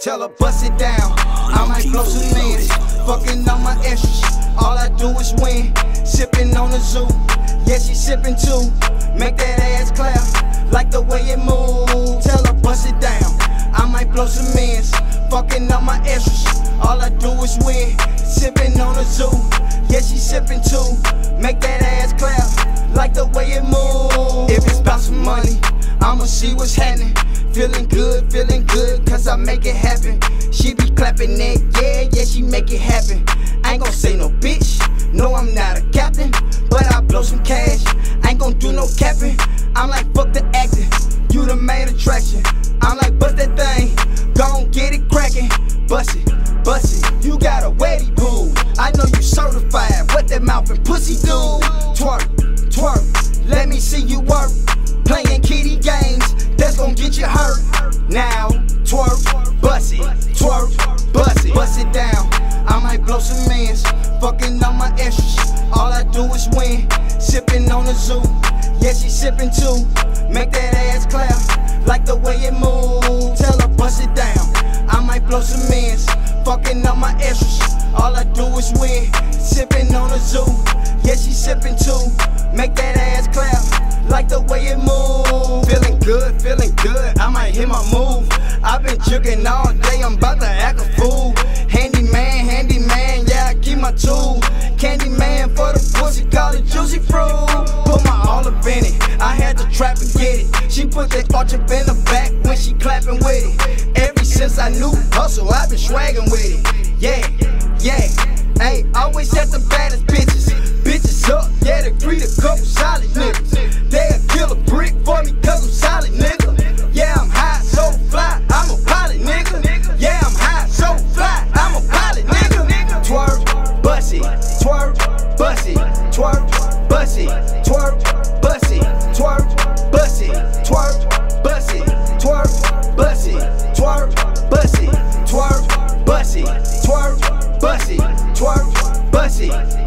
Tell her bust it down. I might blow some mans. Fucking on my extras. All I do is win. Sipping on the zoo. Yeah, she sipping too. Make that ass clap. Like the way it move. Tell her bust it down. I might blow some mans. Fucking on my extras. All I do is win. Sipping on the zoo. Yeah, she sipping too. Make that ass clap. Like the way it move. If it's about some money, I'ma see what's happening. Feeling good, feeling good, cause I make it happen. She be clapping that, yeah, yeah, she make it happen. I ain't gon' say no bitch, no, I'm not a captain, but I blow some cash. I ain't gon' do no capping. I'm like, fuck the acting, you the main attraction. I'm like, bust that thing, gon' get it crackin', bust it, bust it. You got a wetty boo, I know you certified. What that mouth and pussy do? Blow some mans, fucking on my extras. All I do is win, sipping on the zoo. Yeah, she sipping too. Make that ass clap, like the way it moves. Tell her bust it down. I might blow some mans, fucking on my extras. All I do is win, sipping on the zoo. Yeah, she sipping too. Make that ass clap, like the way it moves. Feeling good, feeling good. I might hit my move. I've been jugging all day, I'm about to act a fool. Put my all up in it, I had to trap and get it. She put that arch up in the back when she clapping with it. Ever since I knew hustle, I've been swagging with it. Yeah, yeah, hey, always at the baddest bitches. Bitches up, yeah, they greet a couple solid niggas. It,